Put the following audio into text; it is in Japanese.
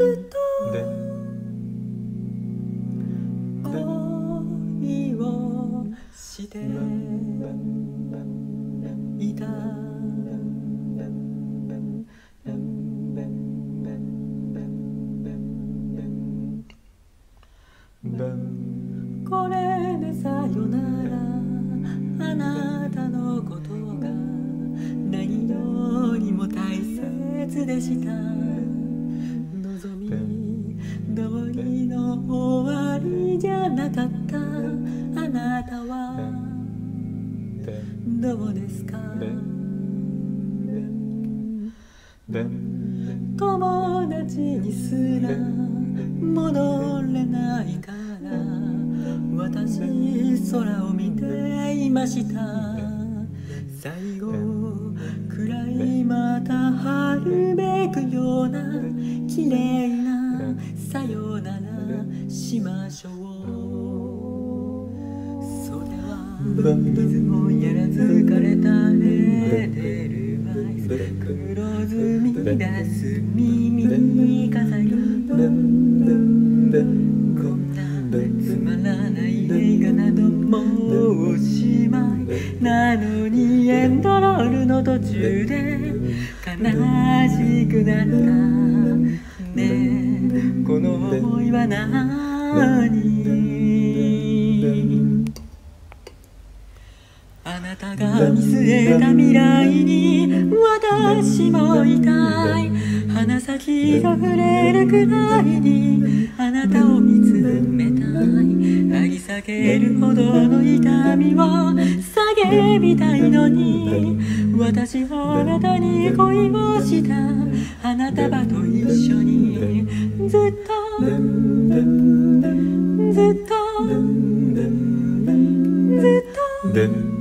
ずっと恋をしていたこれでさよならあなたのことが何よりも大切でした。じゃなかった。あなたは。どうですか？友達にすら戻れないから。私空を見ていました。最後くらいまた春めくような綺麗なさよならしましょう。れはいつもやら疲れたエデルワイス黒ずみ出す耳に飾りこんなつまらない映画などもうおしまいなのにエンドロールの途中で悲しくなったねえこの思いは何なたが見据えた未来に私もいたい。鼻先が触れるくらいにあなたを見つめたい。嗅ぎ裂けるほどの痛みを叫びたいのに。私はあなたに恋をした花束と一緒に。ずっと。ずっと。ずっと。